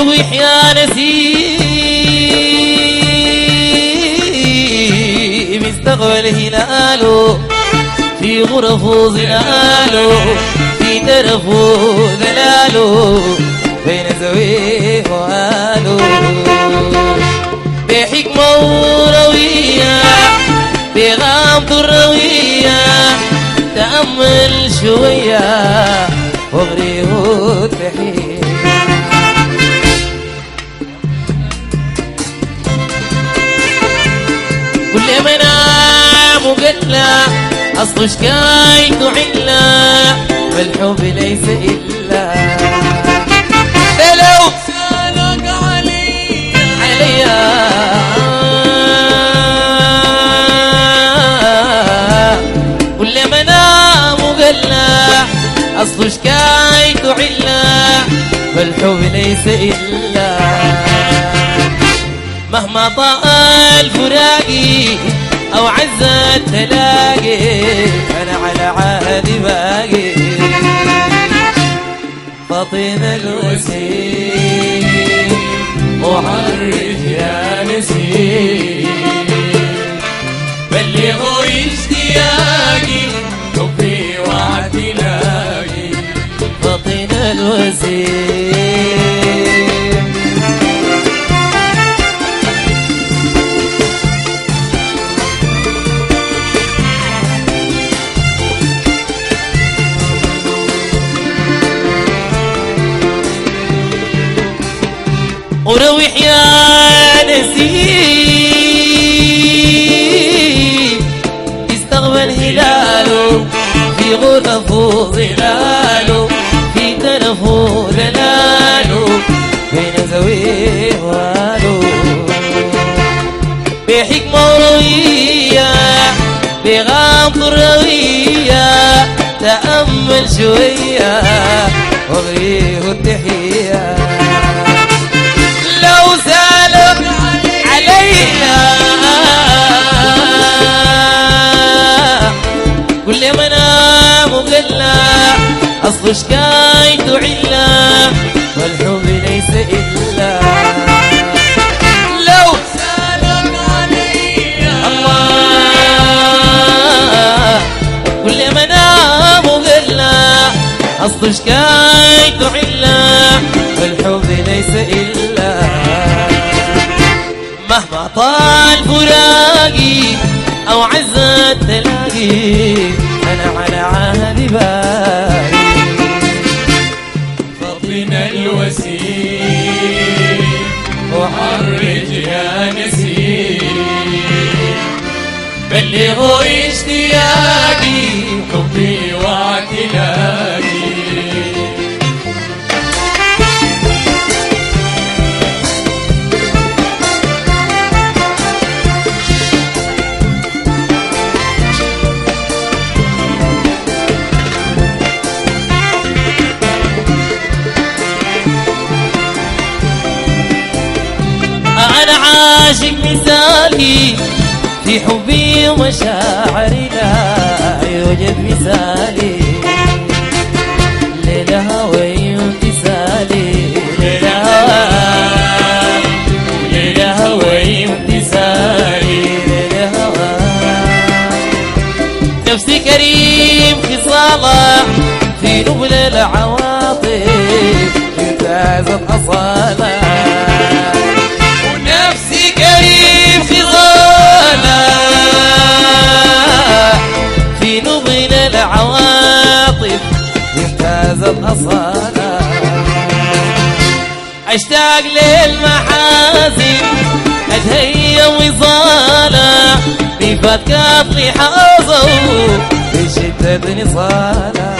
روح يا نسيم استقبل هلاله في غرفه ظلاله في ترفه ذلاله بين زويه وآله بحكمة وروية بغامض الروية تأمل شوية واغريه التحية كل ما نام وقتله أصل شكايته علة فالحب ليس إلا. لو سالك علي عليا. كل ما نام وقلع أصل شكايته علة فالحب ليس إلا. مهما طال أو عز التلاقي أنا على عهدي باقي. فطين الوسيم وعرف يا نسيم بلغوا وروح يا نسيم استقبل هلاله في غرفه ظلاله في ترفه ذلاله بين زويه واله بحكمة وروية بغامض الروية تأمل شوية واغريه التحية. كل ما نام وقلنا أصل شكايته علة والحب ليس إلا لو سالك علي الله كل ما نام وقلنا أصل شكايته علة طال فراقي أو عز التلاقي أنا على عهدي باقي فطن الوسيم وعرج يا نسيم. بلغوا اشتياقي عاشق مثالي في حبي ومشاعري لا يوجد مثالي. للهوى امتثالي للهوى للهوى امتثالي للهوى نفسي كريم خصاله في نبل العواطف امتازت أصاله العواطف امتازت أصاله أشتاق للمحاسن اتهيأ وصالة. بفات كفري حظه بشدة نصالة.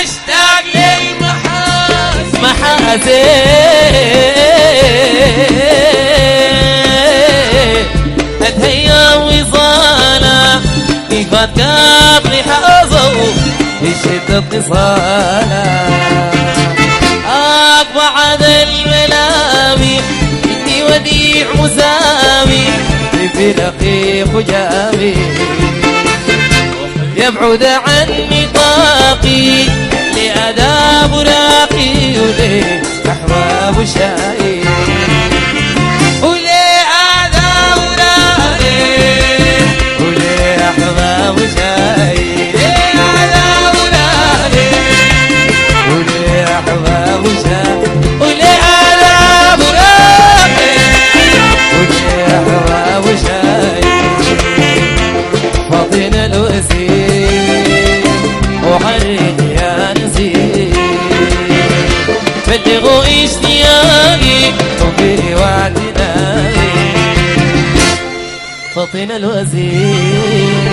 أشتاق للمحاسن محاسن اتهيأ وصالة. بفات نصاله أقبع ذا الملامي إني وديع مسامي في رقيق جامي يبعد عن نطاقي لأداب راقي وليه وشاي ولي وطن الوزير.